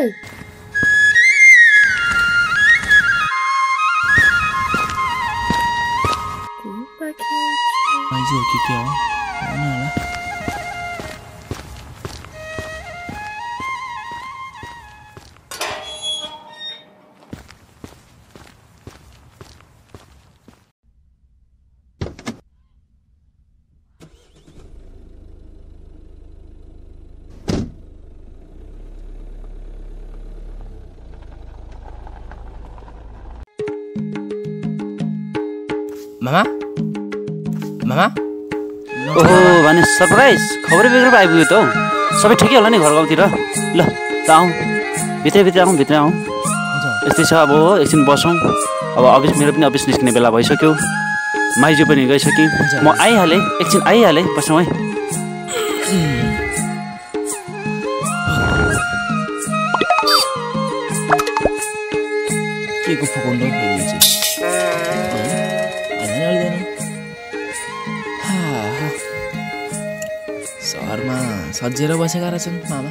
Ai. Culpa que. O que que é? Não. É, né? मामा मामा ओहो भने सरप्राइज खबरै बेग्र पो आइपुग्यो त हौ सबै ठिकै होला नि घर गाउँतिर ल त आउँ भित्रै भित्रै आउँ भित्रै आउँ हुन्छ यस्तै छ अब हो एकछिन बसौँ अब अफिस मेरो पनि अफिस निस्किने बेला भइसक्यो माइजू पनि गइसक्यो म आइहालेँ एकछिन आइहालेँ बसौँ है के को फकाउनु सजिएर बसेका रहेछन् मामा.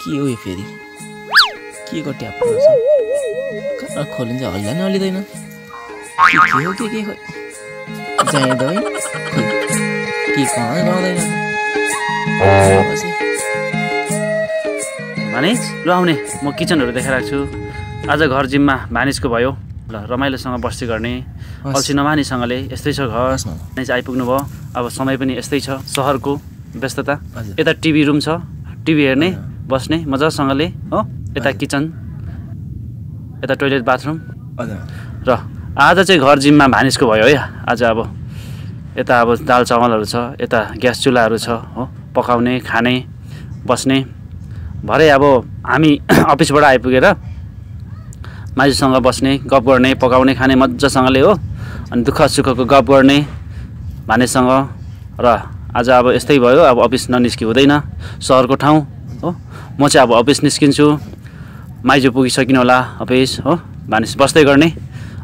के हो यो फेरि? के को ट्याप कहाँ खोलिन्छ? हल्ला नि अलिँदैन के के के है? के कहाँ गाउँदैन? भानिज ल आउने। म किचनहरू देखाइरहेको छु आज घर जिम्मा भानिजको भयो। ल रमाइलोसँग बस्ती गर्ने। अल्छी नमानीसँगले यस्तै छ घर। भानिज आइपुग्नु भयो अब समय पनि यस्तै छ। सहरको व्यस्तता। यता टिभी रुम छ। टिभी हेर्ने बस्ने मजासँगले हो? यता। किचन। यता टोइलेट बाथरुम। र आज चाहिँ घर जिम्मा भानिजको भयो है। आज अब यता अब दाल चामलहरू छ यता ग्यास चुल्हाहरू छ हो? पकाउने खाने बस्ने। भरे अब हामी अफिसबाट आइपुगेर माइजूसँग बस्ने गफ गर्ने पकाउने खाने मजासँगले हो। अनि दुःख सुखको गफ गर्ने भानिजसँग र आज अब यस्तै भयो अब अफिस ननिस्कि हुँदैन सहरको ठाउँ हो। म चाहिँ अब अफिस निस्किन्छु माइजू पुगिसकिनु होला अफिस हो। भानिस बस्दै गर्ने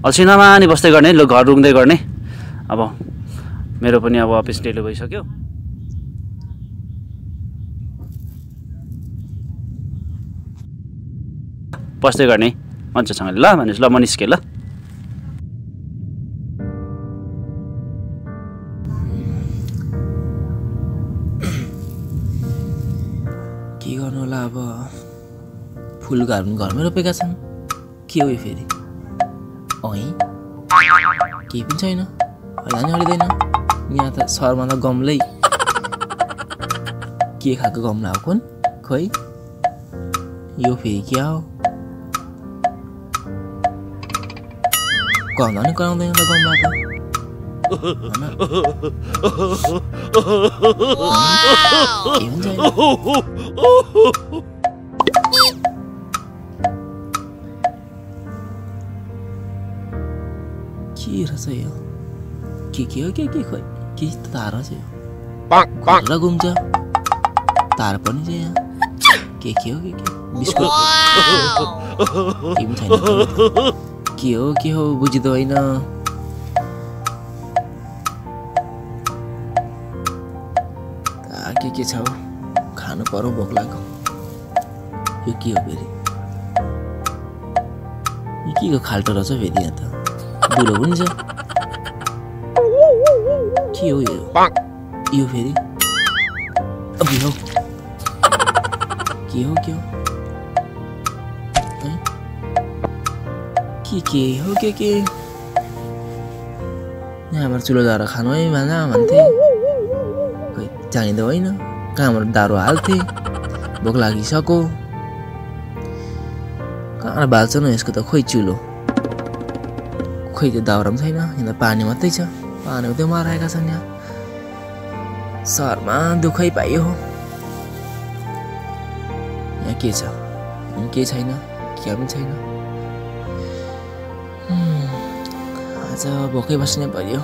अल्छी नमानी बस्दै गर्ने लु घर रुङ्दै गर्ने। अब मेरो पनि अब अफिस डेलो भइसक्यो। बस्दै गर्ने मजासँगले ल भनेपछि ल म निस्केँ ल। फुलको पनि घरमै रोपेका छन्। के हो यो फेरि? ऐ केही पनि छैन। होला नि अलिँदैन। यहाँ त सहरमा त गमलै। के खाएको गमला हो कुन? खोइ। यो फेरि क्या हो? कराउँदा नि कराउँदैन त गमला त। पनि के यो के के हो के के खोइ के त तार रहेछ यो घुम्छ तार पनि छ यहाँ के के हो के के बिस्कुट के हो के हो बुझिँदो होइन के के छ हौ खानु पर्यो भोक लाग्यो यो के हो फेरि को खाल्टो रहेछ फेरि यहाँ त बुढो पनि छ के हो यो यो फेरि हौ के हो के हो? के के हो के के यहाँबाट चुलो दारो खानु है भान्जा भन्थे खोइ चाहिँदो होइन कहाँबाट दारो हाल्थे भोक लागिसक्यो कहाँ बाल्छ न यसको त खोइ चुलो खोइ त्यो दाउरा पनि छैन यहाँ त पानी मात्रै छ। पानी मात्रै मराएका छन् यहाँ। सहरमा दुःखै पाइयो यहाँ के छ? केही छैन के पनि छैन। आज भोकै बस्ने पर्यो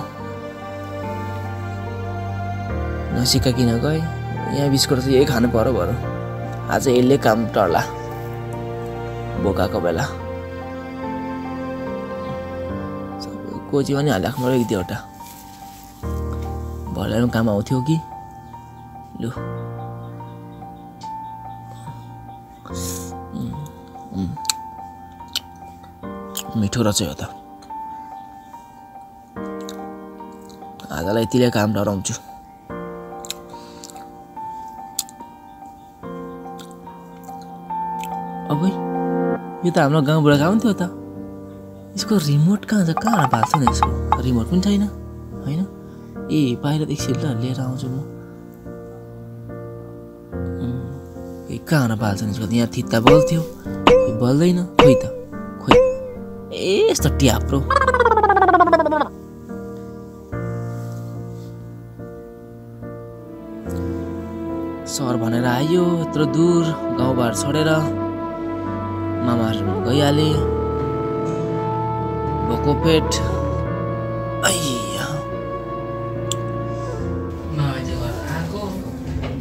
नसिका किन गए? यहाँ बिस्कुट चाहिँ यही खानु पर्यो बरु। आज यसले काम टर्ला बोकाको बेला। पनि हालिराख्नु पर्यो एक दुईवटा पनि काम आउँथ्यो कि? लु। मिठो रहेछ यो त। आजलाई यतिले काम डराउँछु अब यो त हाम्रो गाउँबाट काम थियो त। यसको रिमोट कहाँ छ? कहाँ भएको छ यसको रिमोट पनि छैन होइन? ए बाहिर एकछिन ल लिएर आउँछु म। ए कहाँ पाल्छ नि यसको यहाँ थित्ता बल्थ्यो बल्दैन। खोइ त खोइ। ए यस्तो ट्याप्रो। सहर भनेर आइयो यत्रो दूर गाउँबाट छोडेर। मामाहरू गइहाले। आएको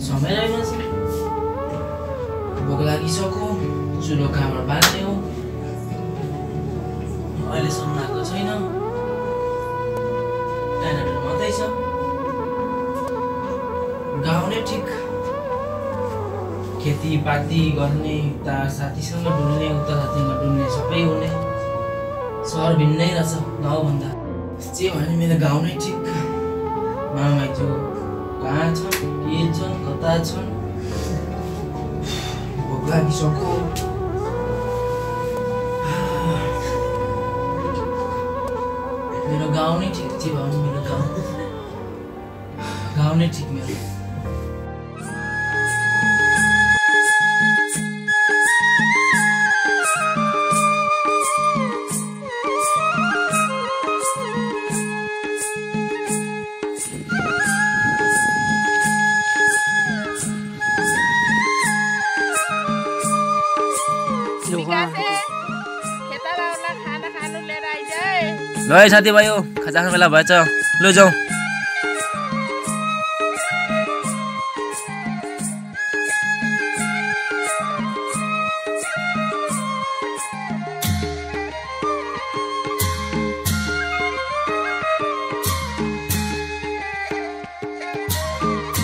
समय रहेनछ भोक लागिसक्यो चुलो कहाँबाट बाल्ने हो अहिलेसम्म आएको छैन मात्रै छ गाउँ नै ठिक खेतीपाती गर्ने उता साथीसँग डुल्ने उता साथीसँग डुल्ने सबै हुने सहर भिन्नै रहेछ गाउँभन्दा। जे भयो भने मेरो गाउँ नै ठिक मामाइजू कहाँ छन् के छन् कता छन्? भोक लागिसक्यो मेरो गाउँ नै ठिक जे भयो भने मेरो गाउँ। गाउँ नै ठिक मेरो। ल है साथीभाइ खाजा खाने बेला भएछ। लु जाउँ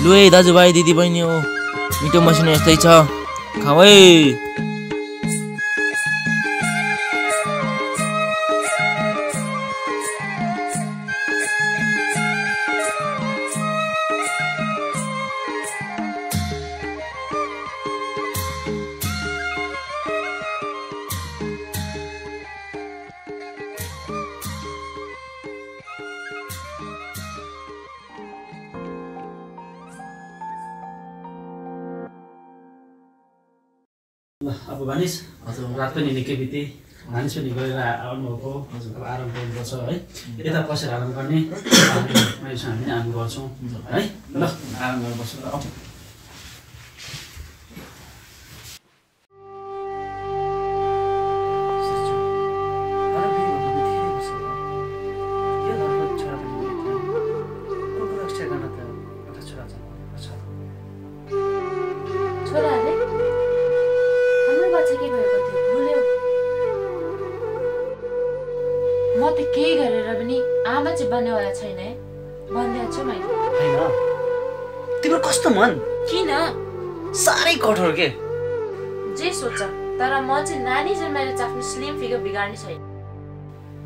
लु है दाजुभाइ दिदीबहिनी हो। मिठो मसिनो यस्तै छ। खाऊ है। अब भानिस रात पनि निकै बिते भानिस पनि गएर आउनुभएको अब आराम गर्नुपर्छ है। यता बसेर आराम गर्ने हामी आराम गर्छौँ है। ल। आराम गरेर बन्नेवाला छैन है भनिदिएको छु मैले होइन तिम्रो कस्तो मन किन साह्रै कठोर के जे सोच तर म चाहिँ नानी जन्माएर चाहिँ आफ्नो स्लिम फिगर बिगार्ने छैन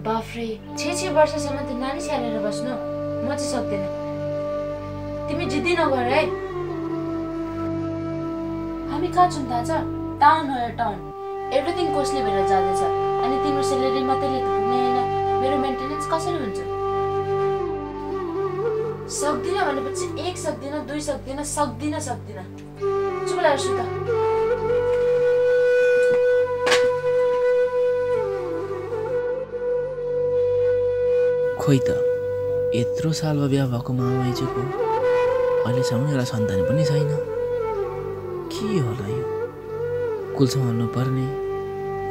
बाफ्रे छ छ वर्षसम्म त नानी स्याहारेर बस्नु म चाहिँ सक्दिनँ तिमी जिद्दी नगर है हामी कहाँ छौँ थाहा छ टाउन हो टाउन एभ्रिथिङ कोस्टली भएर जाँदैछ अनि तिम्रो सेलेरी मात्रैले त पुग्ने होइन मेरो मेन्टेनेन्स कसरी हुन्छ सक्दिनँ भनेपछि एक सक्दिनँ दुई सक्दिनँ सक्दिनँ सक्दिनँ। चुप लागेर सुत खोइ त यत्रो सालमा बिहा भएको मामाइजूको अहिलेसम्म एउटा सन्तान पनि छैन। के होला यो? कुल सम्हाल्नु पर्ने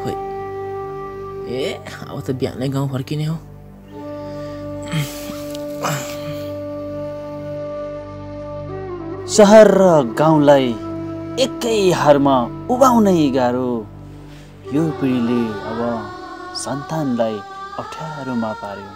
खोइ ए अब त बिहानै गाउँ फर्किने हो। सहर र गाउँलाई एकै हारमा उभाउनै गाह्रो। यो पिँढीले अब सन्तानलाई अप्ठ्यारोमा पार्यो